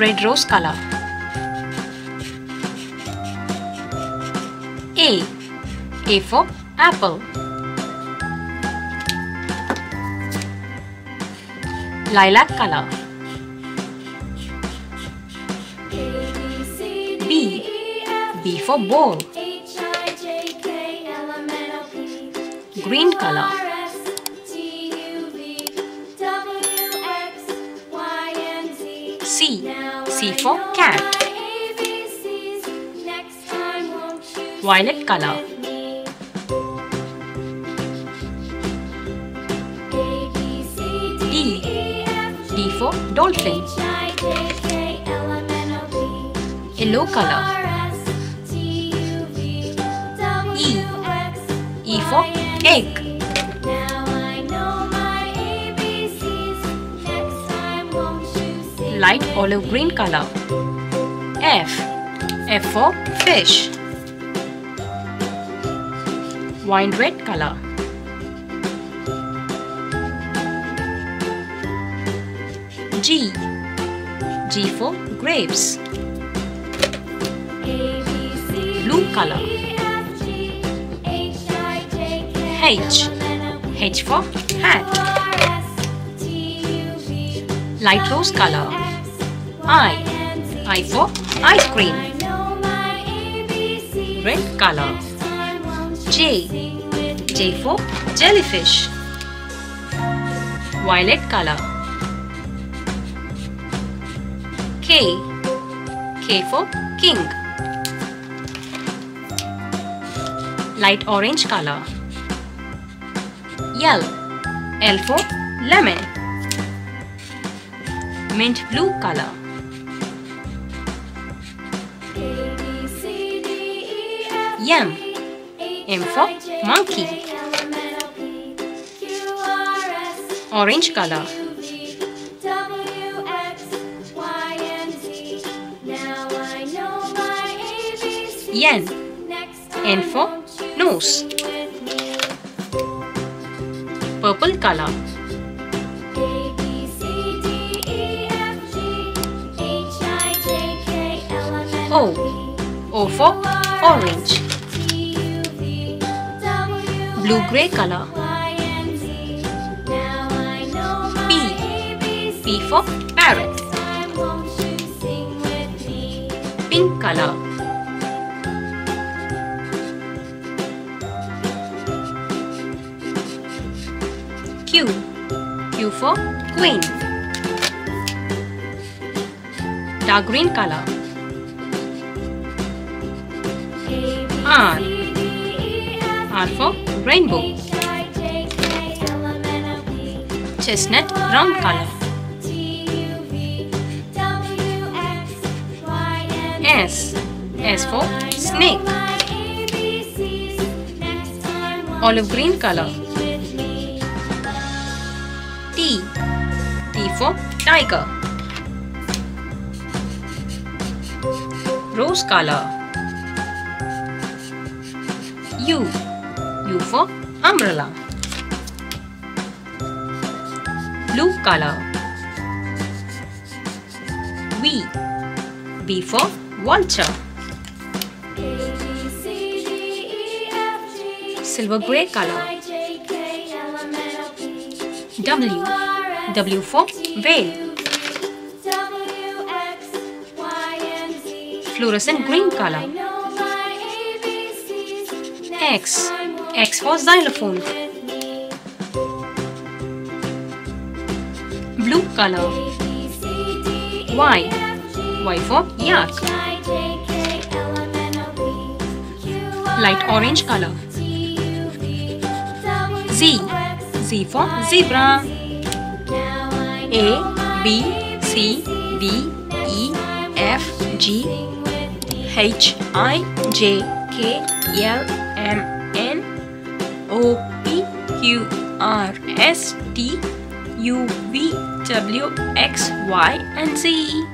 red rose color. A. A for apple. Lilac color. B. B for ball. Green color. C. C for cat. Violet color. D. D for dolphin. Yellow color. E. E for egg. Light olive green color. F. F for fish. Wine red color. G. G for grapes. Blue color. H. H for hat. Light rose color. I. I for ice cream. Red color. J. J for jellyfish. Violet color. K. K for king. Light orange color. L. L for lemon. Mint blue color. M. M for monkey. Orange color. Yen. N for nose. Purple color. O. O for orange. Blue gray color. P. P for parrot. Pink color. Q. Q for queen. Dark green color. R. R for rainbow. Chestnut brown color. S. S for snake. Olive green color. T. T for tiger. Rose color. U. U for umbrella. Blue color. V. V for vulture. Silver gray color. W. W for whale. Fluorescent green color. X. X for xylophone. Blue color. Y. Y for yak. Light orange color. Z. Z for zebra. A, B, C, D, E, F, G, H, I, J, K, L, M, O, P, Q, R, S, T, U, V, W, X, Y, and Z.